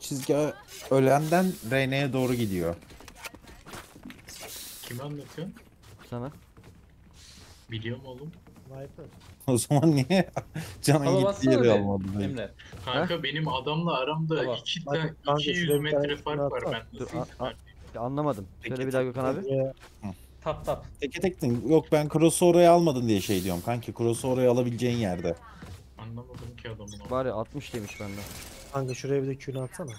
çizgi ölenden Rene'ye doğru gidiyor. Kime anlatıyorsun? Sana. Biliyorum oğlum. Sniper. O zaman niye Can'ın Hava gittiği yeri almadın? Emre. Kanka benim adamla aramda Baba, 2 bak, ta- kanka 200 şuraya bir metre tane fark var. Ben Dur, nasıl a- anlamadım. Söyle Peki, bir daha Gökhan abi. Buraya Tap tap. Teke tektin. Yok ben cross'u oraya almadın diye şey diyorum. Kanki cross'u oraya alabileceğin yerde. Anlamadım ki adamın ama. Var ya 60 demiş bende. Kanka şuraya bir de Q'nu atsana.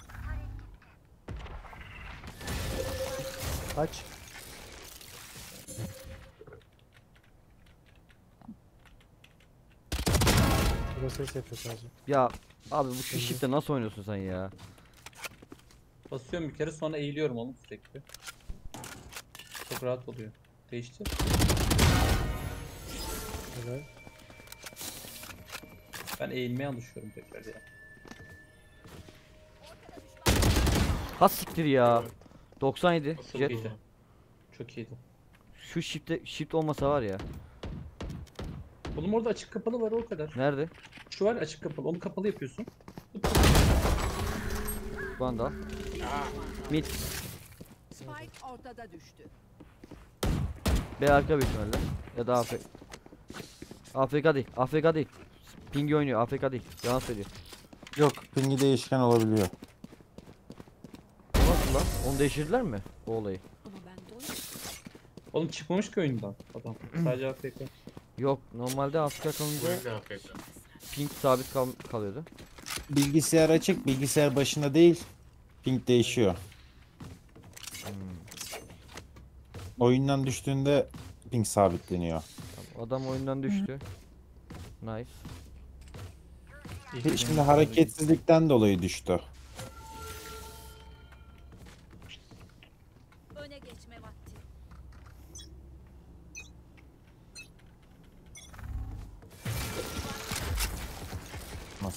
Aç. Burası ses yapıyor sadece. Ya abi bu shift'te nasıl oynuyorsun sen ya? Basıyorum bir kere sonra eğiliyorum oğlum sürekli. Çok rahat oluyor. Değişti. Evet. Ben eğilmeye alışıyorum tekrar ya. Ha siktir ya. 97 Nasıl jet. iyiydi. Çok iyiydi. Şu shift'te shift olmasa var ya. Oğlum orada açık kapalı var o kadar. Nerede? Şu var açık kapalı. Onu kapalı yapıyorsun. Vandal. Mid. Spike ortada düştü. B arka büyük ihtimalle. Ya da AFK. AFK değil. AFK değil. Pingi oynuyor. AFK değil. Yalan söylüyor. Yok pingi değişken olabiliyor. Onu değiştirdiler mi? O olayı. Ama ben doyum. Oğlum çıkmamış ki oyundan adam. Sadece AFK. Yok. Normalde AFK Bu kalınca ping sabit kal kalıyordu. Bilgisayar açık, bilgisayar başında değil. Ping değişiyor. Oyundan düştüğünde ping sabitleniyor. Tamam, Adam oyundan düştü. Nice. Şimdi hareketsizlikten dolayı düştü.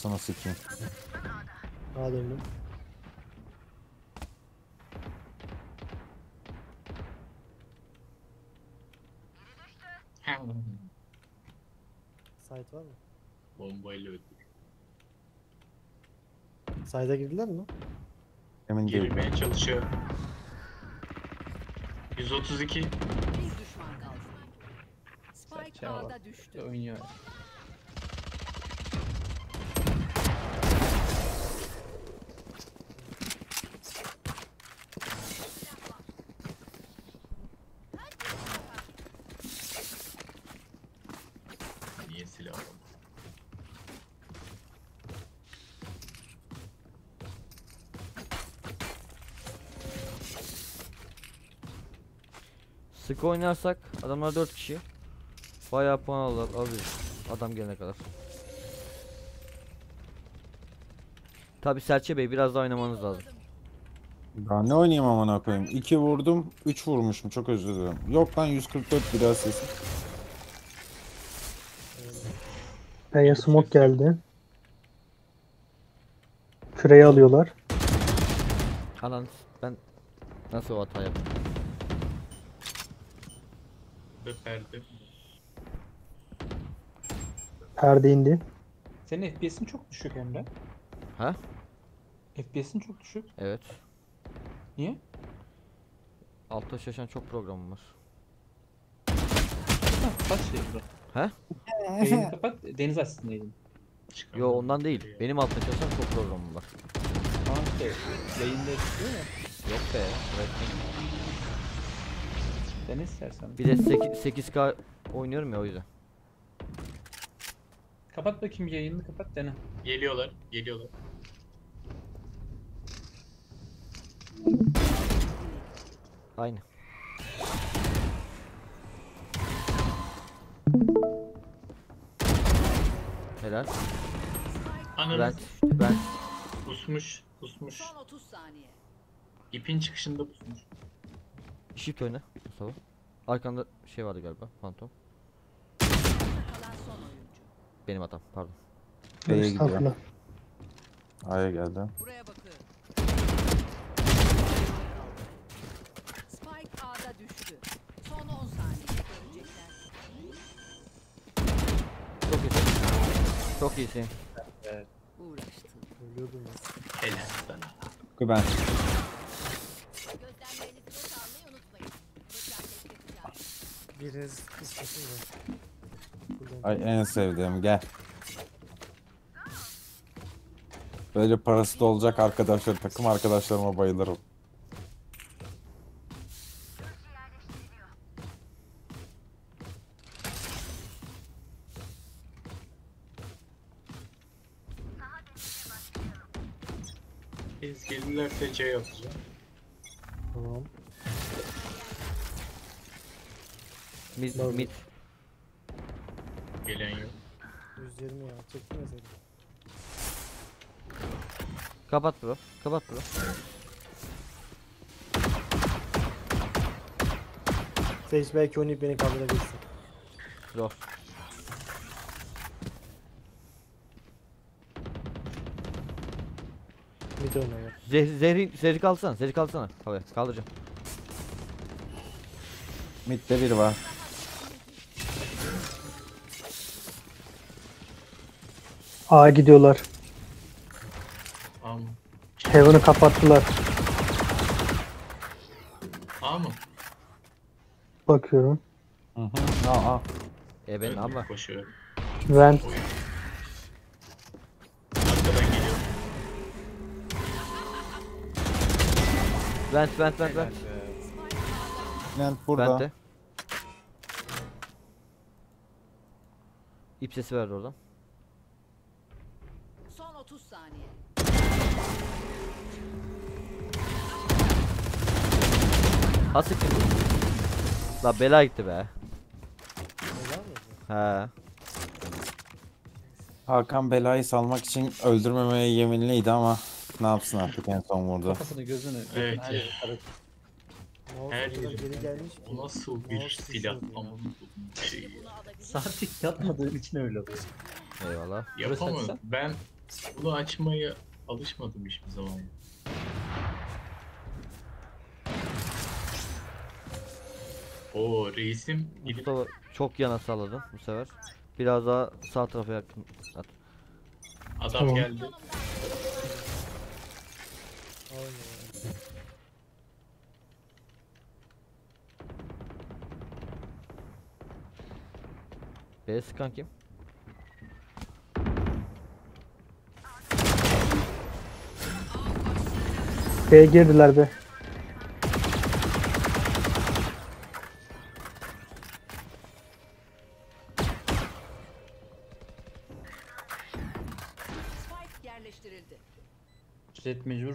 Masana sikeyim. Sağa döndüm. Site var mı? Bombayla öldü. Site'a girdiler mi? Emin değilim. Girmeye çalışıyor. 132. Bir düşman kaldı. Spike. A'da düştü. Oynuyor. Alamadım? Sık oynarsak adamlar 4 kişi. Bayağı puan alır, alırız. Adam gelene kadar. Tabi Selçe Bey biraz daha oynamanız lazım. Daha ne oynayayım amına koyayım? 2 vurdum, 3 vurmuşum. Çok özür dilerim. Yok lan 144 biraz sesim. B'ye smoke geldi. Küreyi alıyorlar. Anan ben nasıl o hata yaptım? Ve perde. Perde indi. Senin FPS'in çok düşük Emre. Ha? FPS'in çok düşük. Evet. Niye? Altta şaşan çok programım var. Ha, kaç şey bu? He? Yayını kapat. Deniz açsın yayını. Çıkamam. Yo ondan değil. Benim altta şaşan çok programım var. Tamam işte yayında çıkıyor ya. Yok be. bırakın. Dene istersen. Bir de 8, 8K oynuyorum ya o yüzden. Kapat bakayım yayını kapat dene. Geliyorlar. Geliyorlar. Aynı. Helal. Ananı Ben, ben pusmuş. Pusmuş. Son 30 saniye. İpin çıkışında pusmuş. shift oyna Mustafa. Arkanda şey vardı galiba. Phantom. Kalan son oyuncu. Benim hatam pardon. B'ye gidiyor. Estağfurullah. A'ya geldi. Buraya Çok iyisin. Ölüyordum ya. Helal sana. Biriniz istesin. Buradan Ay en sevdiğim gel. Böyle parası da olacak arkadaşlar, takım arkadaşlarıma bayılırım. C yapacağım. Tamam. Mid Doğru. mid. Gelen yok. 120 ya. Çektim ya seni. Kapat bro. Kapat bro. Sage belki oynayıp beni kaldırabilirsin. Zor. Mid oynuyor. Zehri, zehri, zehri kalsana. Zehri kalsana. Havaya kaldıracağım. Mid'de biri var. A gidiyorlar. A mı? Heaven'ı kapattılar. A mı? Bakıyorum. Hı hı. Aa, aa. E ben ama. Koşuyorum. Vent. Arkadan Vent vent vent vent. Lent burada. Vent'te. İp sesi verdi oradan. Son 30 saniye. Ha siktir. La bela gitti be. He. Hakan belayı salmak için öldürmemeye yeminliydi ama ne yapsın artık en son vurdu. Kafasını gözünü. Evet her yeri Her geri gelmiş. O nasıl bir Mouse silah koyduğum şey. Saatlik yatmadığın için öyle oluyor. Eyvallah. Yapamadım. açsam? Ben bunu açmaya alışmadım hiçbir zaman. Oo reisim Mustafa çok yana salladın bu sefer. Biraz daha sağ tarafa yakın at. adam Tamam. geldi. Aynen. B sıkan kim? B'ye girdiler be.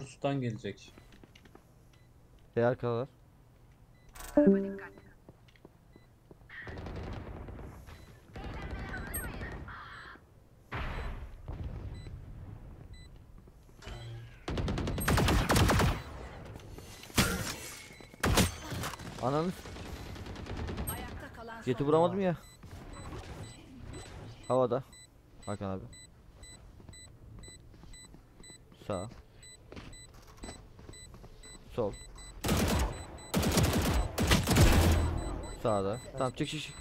Sudan gelecek. B arkalar. Ananı s- Ayakta kalan Jet'i vuramadım ya. Havada. Hakan abi. Sağ. Sol. Sağda. Tamam çık çık çık.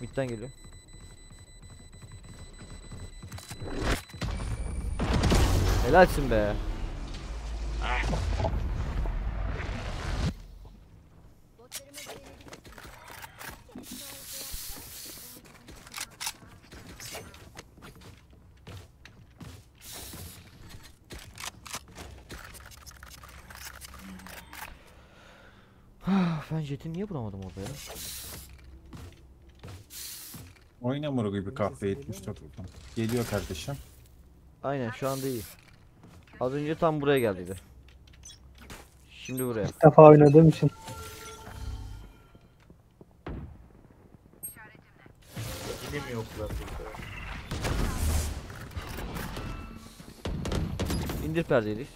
Mid'den geliyor. Helalsin be. Botlarıma güvenebilirsin. ben Jet'i niye vuramadım orada ya? Oyun hamuru gibi kahve 74 Geliyor kardeşim. Aynen şu anda iyi. Az önce tam buraya geldiydi. Şimdi buraya. İlk defa oynadığım için. Yine mi yoklar burada? İndir perdeyi.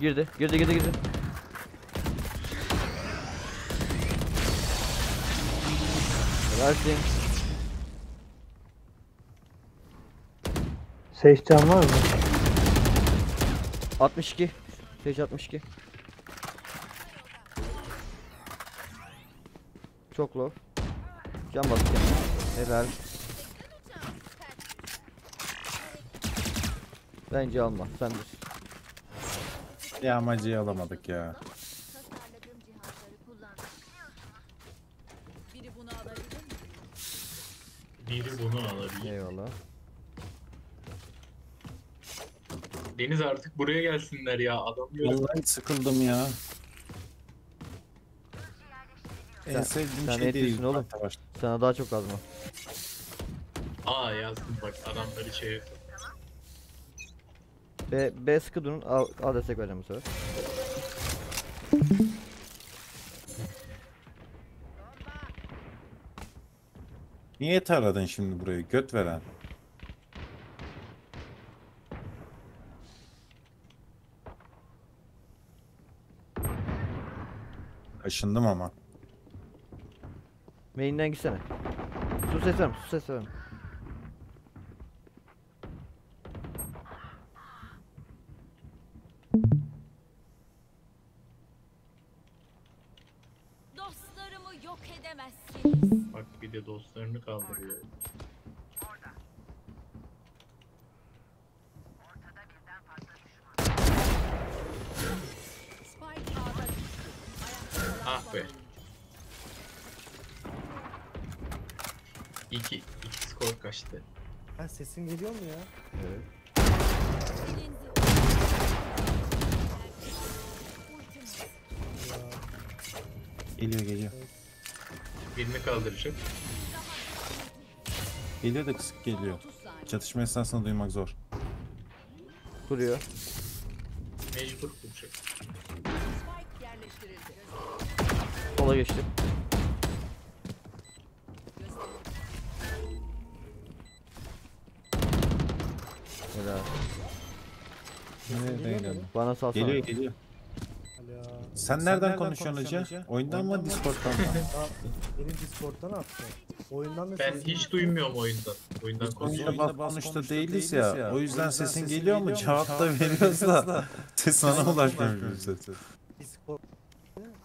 Girdi, girdi, girdi, girdi. Helalsin. Sage can var mı? 62. Sage 62. Çok low. Can bas kendine. Helal. Bence alma. Sen bilirsin. Yağmacıyı alamadık ya. Biri bunu alabilir mi? Biri bunu alabilir. Eyvallah. Deniz artık buraya gelsinler ya. Adam yok. Vallahi sıkıldım ya. En Sen- sevdiğim sen şey ne değil. diyorsun oğlum? Savaş. Sana daha çok kazma. Aa yazdım bak adamları şey B, B sıkı durun. Al, al destek vereceğim bu sefer. Niye taradın şimdi burayı? Göt veren. Kaşındım ama. Main'den gitsene. Su ses verme, su ses verme. İki, iki skor kaçtı. Ha sesin geliyor mu ya? Evet. Geliyor geliyor. Birini kaldıracak. Geliyor da kısık geliyor. 30 saniye. Çatışma esnasında duymak zor. Kuruyor. Mecbur kuracak. Spike yerleştirildi. Sola geçti. Nereden geliyor? Bana salsana. Geliyor geliyor. Alo. Sen nereden konuşuyorsun hacı? Oyundan mı Discord'dan mı? Benim Discord'dan attı. Oyundan da Ben hiç duymuyorum oyundan. Oyundan konuşuyor. Oyunda bas konuşta değiliz ya. O yüzden sesin geliyor mu? Cevap da veriyoruz da. Ses sana ulaşmıyor. Discord.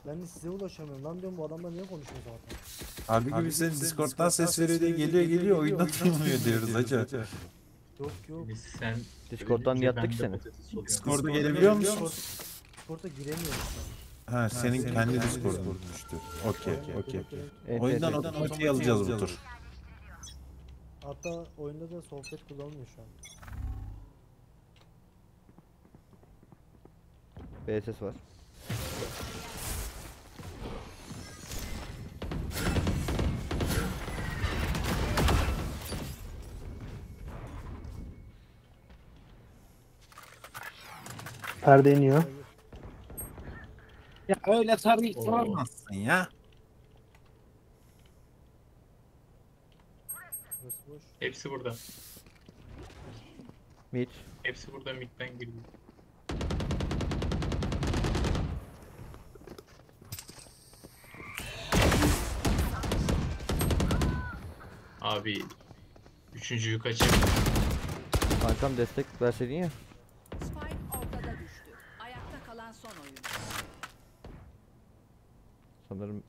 Ben de size ulaşamıyorum. Lan diyorum bu adamla niye konuşuyor zaten? Halbuki bize Discord'dan ses veriyor diye geliyor geliyor oyunda duymuyor diyoruz hacı. Yok yok. Biz sen Discord'dan yattık seni. Discord'a gelebiliyor musun? Discord- Discord'a giremiyorum şu Ha senin kendi Discord'un düştü. Okey okey. Evet, evet. otomatiği alacağız bu tur. Hatta oyunda da sohbet kullanılmıyor şu an. B ses var. Perde iniyor. Ya öyle tabii Oo. soramazsın ya. Hepsi burada. Mid. Hepsi burada midden girdi. Abi üçüncüyü kaçır. Kankam destek verseydin ya. Spike ortada düştü. Ayakta kalan son oyuncu. Sanırım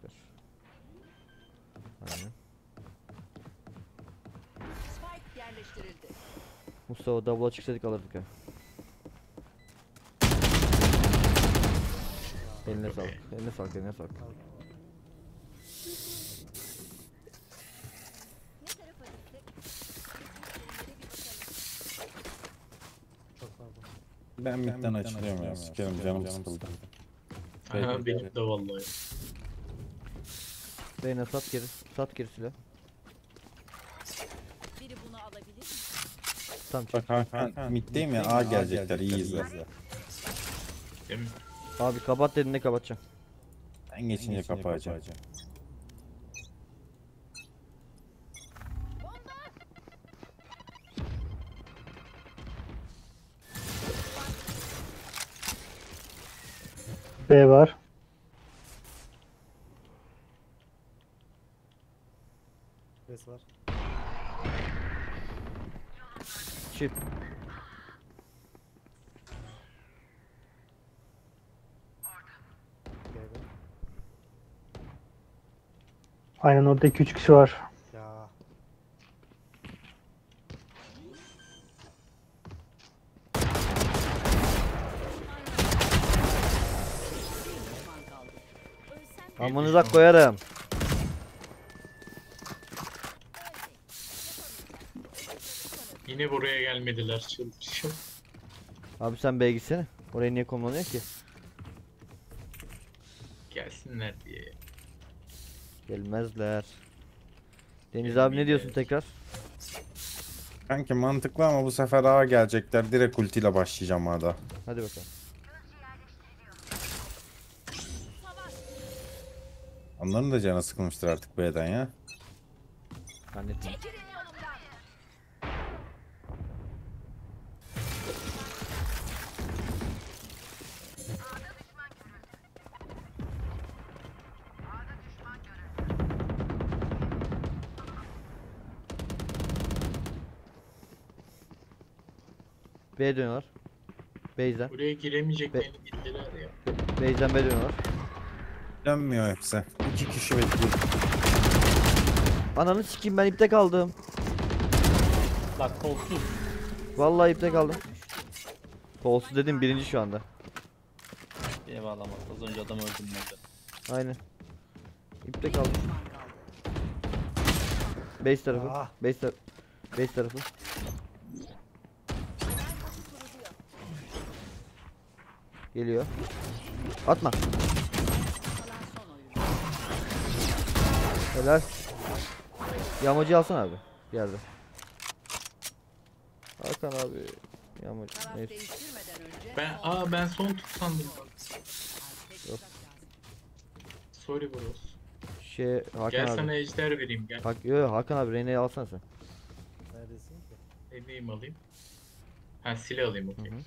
girecekler. Aynen. Spike yerleştirildi. Mustafa double'a çıksaydık alırdık ha. Eline sağlık. Eline sağlık, eline sağlık. Ben midden açılıyorum ya. Sikerim canım sıkıldı. Aha, benim de vallahi. Beyne sat geri, sat geri silah. Biri bunu alabilir mi? Tamam. Bak ben middeyim ya A gelecekler iyi izle. Değil mi? Abi kapat dediğinde kapatacağım. Ben geçince kapayacağım. B var. shit. Aynen orada 2-3 kişi var. Ya. Amınıza koyarım. Yine buraya gelmediler çıldıracağım. Abi sen B'ye gitsene. Oraya niye konumlanıyor ki? Gelsinler diye. Gelmezler. Deniz abi ne diyorsun tekrar? Kanki mantıklı ama bu sefer A gelecekler. Direkt ultiyle başlayacağım A'da. Hadi bakalım. Onların da canı sıkılmıştır artık B'den ya. Zannetmiyorum. B dönüyorlar. Base'den. Buraya giremeyeceklerini bildiler ya. Base'den B dönüyorlar. Dönmüyor hepsi. İki kişi bekliyor. Ananı sikeyim ben ipte kaldım. Bak kolsuz. Vallahi ipte kaldım. Kolsuz dedim birinci şu anda. Eyvallah Az önce adam öldürmedi. Aynen. İpte kaldım. Base tarafı. Ah. Base, tar base tarafı. Geliyor. Atma. Helal. Yamacı alsana abi. Yerde. Hakan abi. Yamacı. Neyse. değiştirmeden önce Ben aa ben son tut sandım. Yok. Sorry bros. Şey Hakan Gel abi. sana ejder vereyim gel. Hak yo, Hakan abi Rene'yi alsana sen. Neredesin ki? Deneyim alayım. Ha silah alayım okey. Hı hı.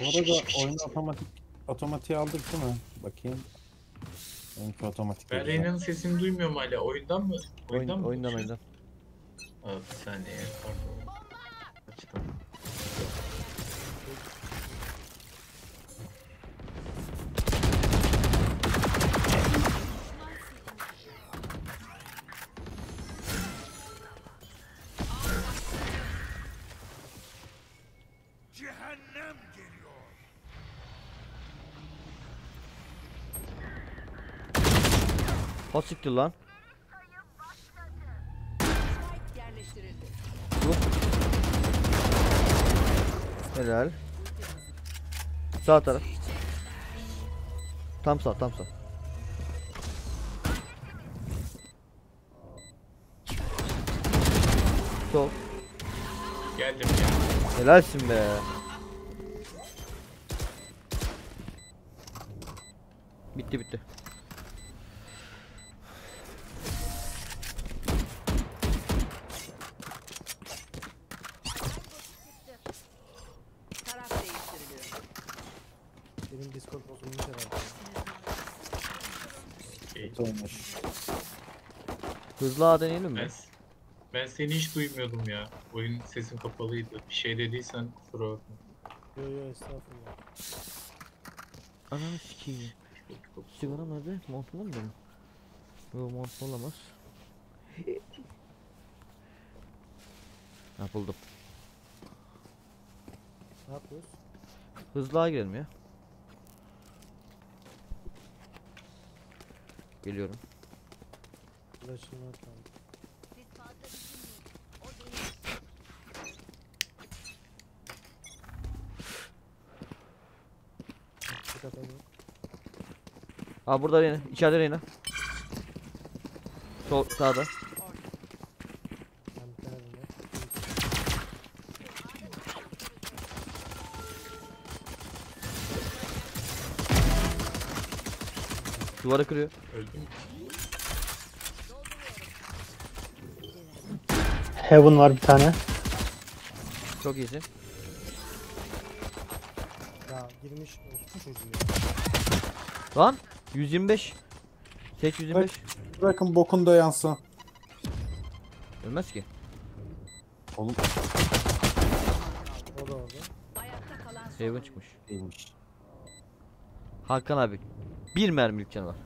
Bu arada oyunu otomatik otomatiğe aldık değil mi? Bakayım. Benimki otomatik. Ben. Reyna'nın sesini duymuyorum hala. Oyundan mı? Oyun, Oyundan mı? oyundan oyundan. Aa bir saniye. Pardon. Ha siktir lan. Yerleştirildi. Helal. Sağ taraf. Tam sağ, tam sağ. Sol. Geldim ya. Helalsin be. Bitti bitti. Taraf değiştiriliyor. Benim Discord bozulmuş herhalde. Kötü olmuş. Hızlı A deneyelim Ben, mi? ben seni hiç duymuyordum ya. Oyun sesin kapalıydı. Bir şey dediysen kusura bakma. Yo yo estağfurullah. Ananı sikeyim. Sigara nerede? Montunda mı benim? Yok mont olamaz. Ha buldum. Ne yapıyoruz? Hızlı A girelim ya. Geliyorum. Ulaşımı atalım. Dikkat edin. Aa burada Reyna. İçeride Reyna. Sol sağda. Ben bir tane bunlar. Duvarı kırıyor. Öldün Heaven var bir tane. Çok iyisin. Ya girmiş orospu çocuğu ya. Lan 125. Seç 125. Bırakın bokun da yansın. Ölmez ki. Oğlum O da orada. Ayakta kalan son Haven oyun. çıkmış. iyiymiş. Hakan abi. Bir mermilik canı var.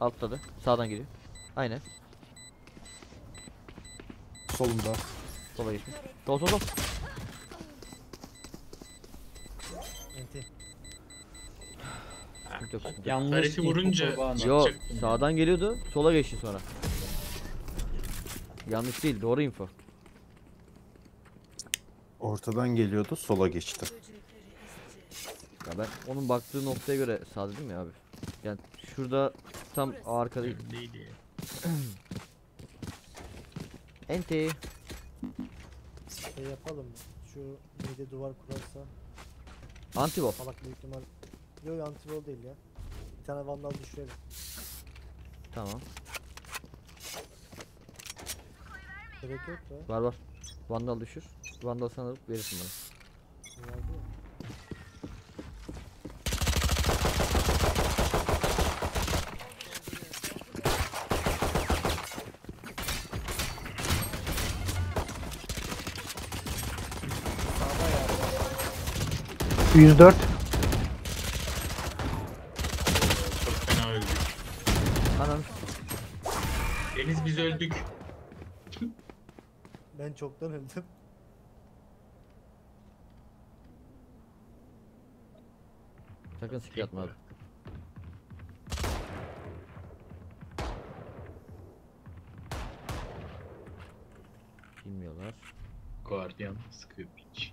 Atladı. Sağdan geliyor. Aynen. Solumda. Sola geçmiş. Sol sol sol. Enti. Sıkıntı yok, sıkıntı yok. Yanlış info vurunca-. Yo. Sağdan geliyordu sola geçti sonra. Yanlış değil doğru info. Ortadan geliyordu sola geçti. Ya ben onun baktığı noktaya göre sağ dedim ya abi. Yani şurada tam arka değil. Değil ya. Enti. Şey yapalım mı? Şu mide duvar kurarsa Antibop. salak büyük ihtimal. Yok yo, antivol değil ya. Bir tane vandal düşürelim. Tamam. Gerek yok da. Var var. Vandal düşür. Vandal sana verirsin bana. Vardı ya. Sağda ya. 104. Çok fena öldük. Anam. Deniz biz öldük. Ben çoktan öldüm. Sakın skill atma abi. Bilmiyorlar. Guardian sıkıyor piç.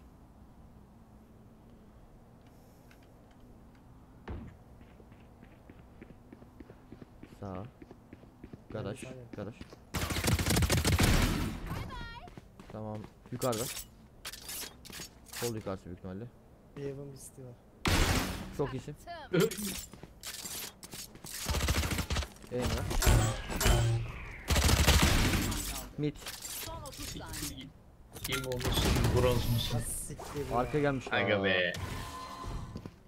Sağ. Garaj. Garaj. Tamam. Yukarıda. Sol yukarısı büyük ihtimalle. Bir evin bir siti var. Çok iyisin. En var. Mid. Son 30 saniye. Kim olmuşsun, bronz musun? Arka gelmiş. Aga be.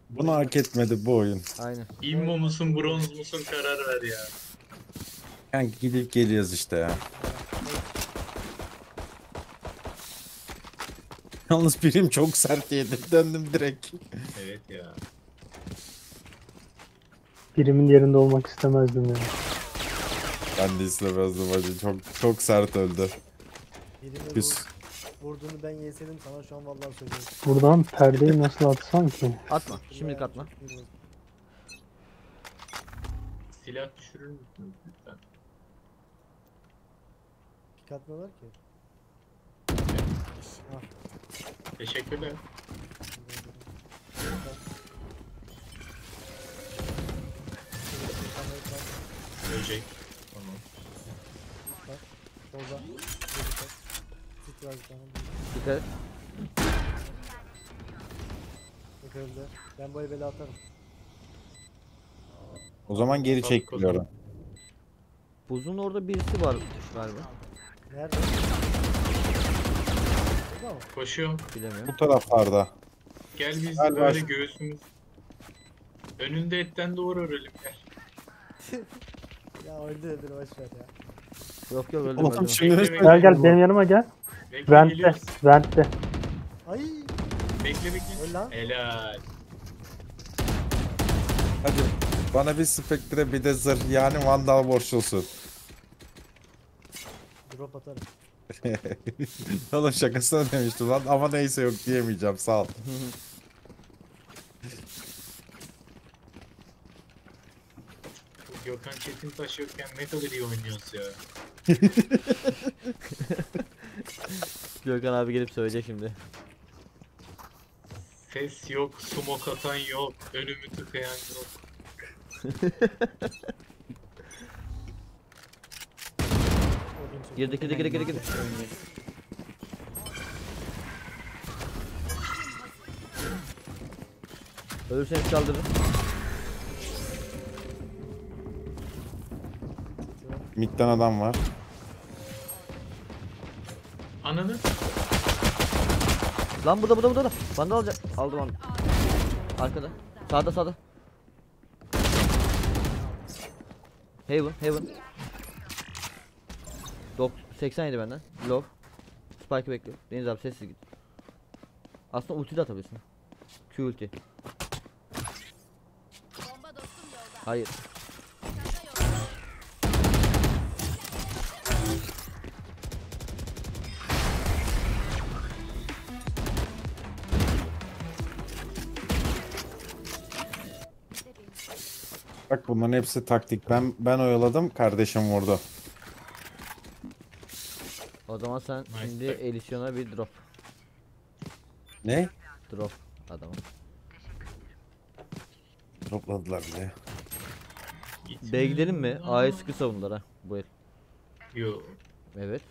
Bunu hak etmedi bu oyun. Aynen. İmmo musun, bronz musun karar ver ya. Yani gidip geliyoruz işte ya. Yalnız birim çok sert yedi. Döndüm direkt. Evet ya. Birimin yerinde olmak istemezdim yani. Ben de istemezdim acı. Çok çok sert öldü. Biz vur- vurduğunu ben yeseydim sana şu an vallahi söylüyorum. Buradan perdeyi nasıl atsam ki? Atma. Şimdilik atma. Silah düşürür müsünüz lütfen? Pik atmıyorlar ki. Teşekkürler. Ölecek. Tamam. Solda. Birlikte. Sit var bir tane. Dikkat et. Yok öldü. Ben bu eveli atarım. o zaman geri çekiliyorum. Buzun orada birisi var galiba. Nerede? Burada mı? Koşuyorum. Bilemiyorum. Bu taraflarda. Gel biz Gel böyle baş- göğsümüz. Önünde etten doğru örelim gel. Ya öldü öldü boş ver ya. Yok yok öldüm Oğlum öldüm. şimdi Bekle, bekle. Gel gel benim yanıma gel. Bekle Vent'te. geliyoruz. Vent'te. Ay Bekle bekle. öl lan. Helal. Hadi bana bir spektre bir de zırh yani vandal borçlusun. Drop atarım. Oğlum şakasına demiştim lan ama neyse yok diyemeyeceğim sağ ol. Gökhan Çetintaş yokken ne kadar iyi oynuyoruz ya. Gökhan abi gelip söyleyecek şimdi. Ses yok, smoke atan yok, önümü tıkayan yok. Girdi girdi girdi girdi girdi. Ölürseniz kaldırın. Mid'den adam var. Ananı Lan burada burada burada. Bana alacak. Aldım aldım. Arkada. Sağda sağda. Heaven Heaven. Dok 87 benden. Low. Spike bekliyor. Deniz abi sessiz git. Aslında ulti de atabilirsin. Q ulti. Hayır. Bak bunların hepsi taktik. Ben ben oyaladım, kardeşim vurdu. O zaman sen Nice şimdi. Elysion'a bir drop. Ne? Drop adama. Topladılar bile. B'ye gidelim mi? A'ya sıkı savundular ha bu el. Yo. Evet.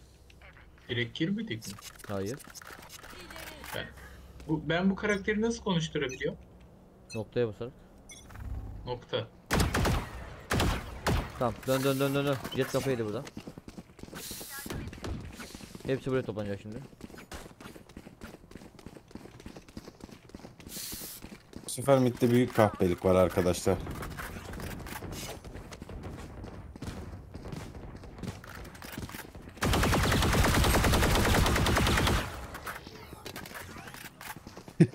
Direkt girmedik mi? Hayır. Bu, ben bu karakteri nasıl konuşturabiliyorum? Noktaya basarak. Nokta. Tamam dön dön dön dön dön. Jet kafaydı burada. Hepsi buraya toplanacak şimdi. Bu sefer midde büyük kahpelik var arkadaşlar.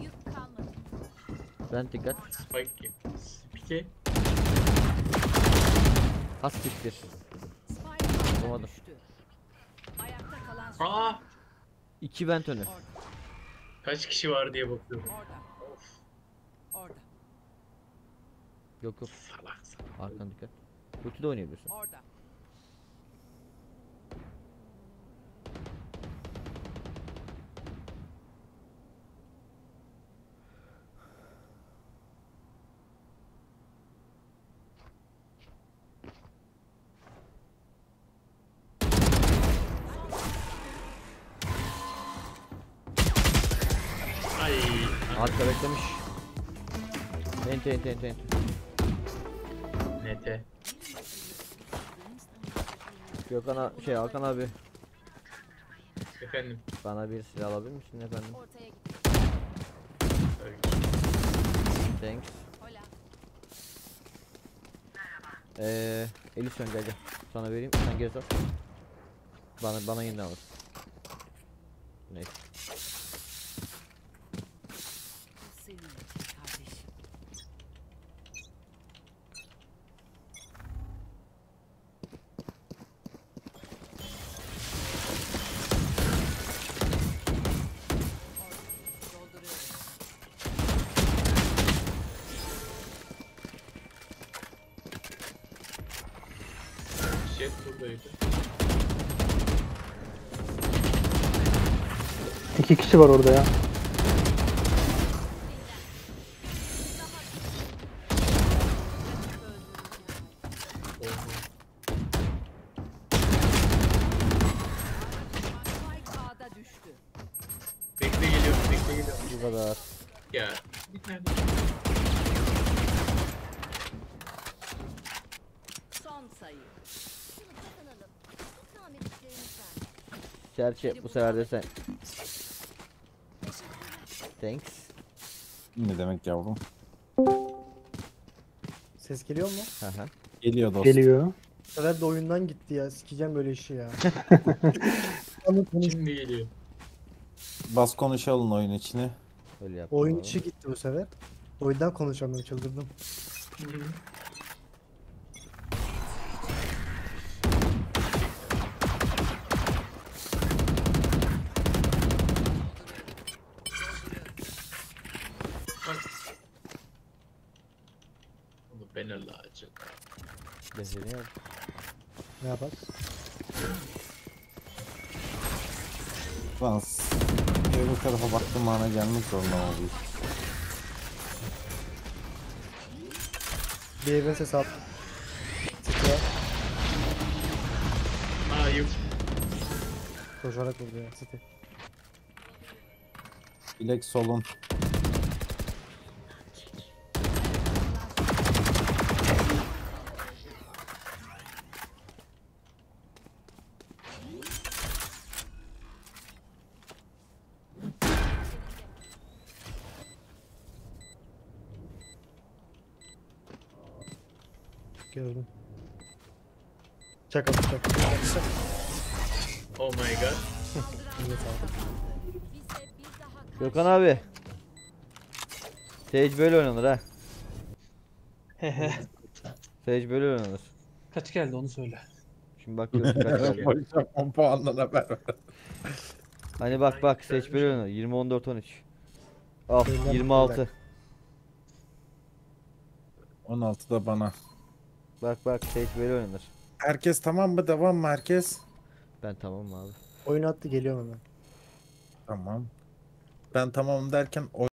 Yük kalmadı. Ben dikkat. Spike. Spike. Has siktir. Spike Olmadı. düştü. Ayakta kalan son. Aa! İki vent önü. Kaç kişi var diye bakıyorum. Orada. Orada. Yok yok. Salak salak. Arkan dikkat. Ulti de oynayabilirsin. Orada. Arka beklemiş. Ente ente ente ente. Nete. Gökhan a- şey Hakan abi Efendim. bana bir silah alabilir misin efendim? Ortaya. Öyle. Thanks. Hola. Eee Elysion gel gel. Sana vereyim sen geri sat. Bana bana yeniden alırsın. Neyse. İki kişi var orada ya. Bekle geliyorum, bekle geliyorum. Bu kadar. Ya. Bir tane. Son sayı. Serçe bu sefer de sen. Thanks. Ne demek yavrum? Ses geliyor mu? Hı hı. Geliyor dostum. Geliyor. Bu sefer de oyundan gitti ya. Sikeceğim böyle işi ya. Ama konuş- Şimdi geliyor. Bas konuşalım oyun içine. Öyle yap. Oyun içi gitti bu sefer. O yüzden konuşamıyorum çıldırdım. Onu ben alacağım. Benzerini yap. Ne yapar? Lan s- öbür tarafa baktığım ana gelmek zorunda iş? Bir evin sesi at. Aa yok. Koşarak vurdu ya. City. Bilek solun. Gördüm. Çak at çak. Çak çak. Oh my god. Gökhan abi. Sage böyle oynanır ha. Sage böyle oynanır. Kaç geldi onu söyle. Şimdi bak Gökhan kaç geldi. Hocam 10 puandan haber ver. Hani bak bak Sage böyle oynanır. 20 14 13. Al Beyler, 26. 16 da bana. Bak bak Sage böyle oynanır. Herkes tamam mı? Devam mı herkes? Ben tamam abi. Oyun attı geliyorum hemen. Tamam. Ben tamam derken o